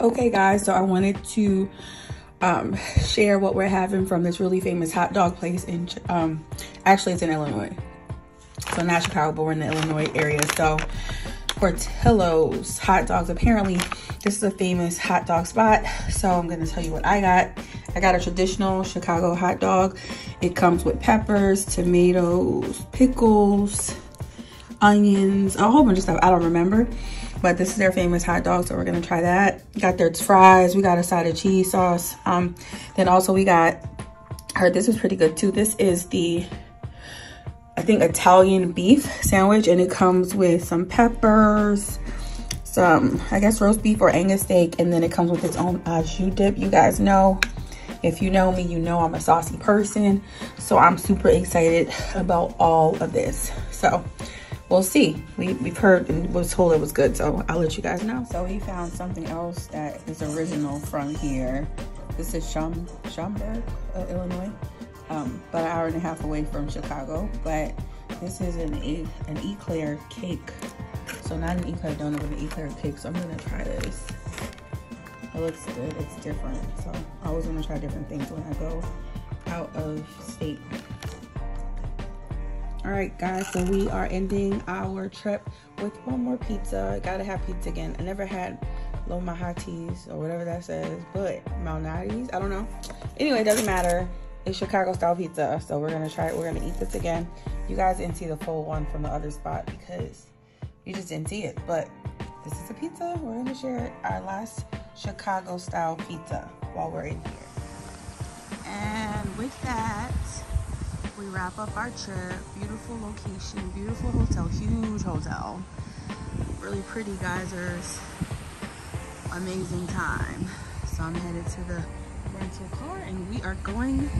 Okay guys, so I wanted to um, share what we're having from this really famous hot dog place in, um, actually it's in Illinois. So not Chicago, but we're in the Illinois area. So Portillo's hot dogs. Apparently, this is a famous hot dog spot. So I'm gonna tell you what I got. I got a traditional Chicago hot dog. It comes with peppers, tomatoes, pickles, onions, a whole bunch of stuff. I don't remember. But this is their famous hot dog, so we're gonna try that. Got their fries. We got a side of cheese sauce. Um, then also we got, heard this was pretty good too. This is the I think Italian beef sandwich and it comes with some peppers, some, I guess roast beef or Angus steak. And then it comes with its own au jus dip. You guys know, if you know me, you know I'm a saucy person. So I'm super excited about all of this. So we'll see. We, we've heard and was told it was good. So I'll let you guys know. So he found something else that is original from here. This is Schom Schaumburg, uh, Illinois um, about an hour and a half away from Chicago. But this is an, e an eclair cake. So not an eclair donut, but an eclair cake. So I'm gonna try this. It looks good, it's different. So I always wanna try different things when I go out of state. All right, guys, so we are ending our trip with one more pizza. Gotta have pizza again. I never had Lo Mahatis or whatever that says, but Malnati's, I don't know. Anyway, it doesn't matter it's Chicago style pizza. So we're gonna try it. We're gonna eat this again. You guys didn't see the full one from the other spot because you just didn't see it. But this is a pizza. We're gonna share our last Chicago style pizza while we're in here. And with that, wrap up our trip. Beautiful location, beautiful hotel, huge hotel. Really pretty geysers. Amazing time. So I'm headed to the rental car and we are going.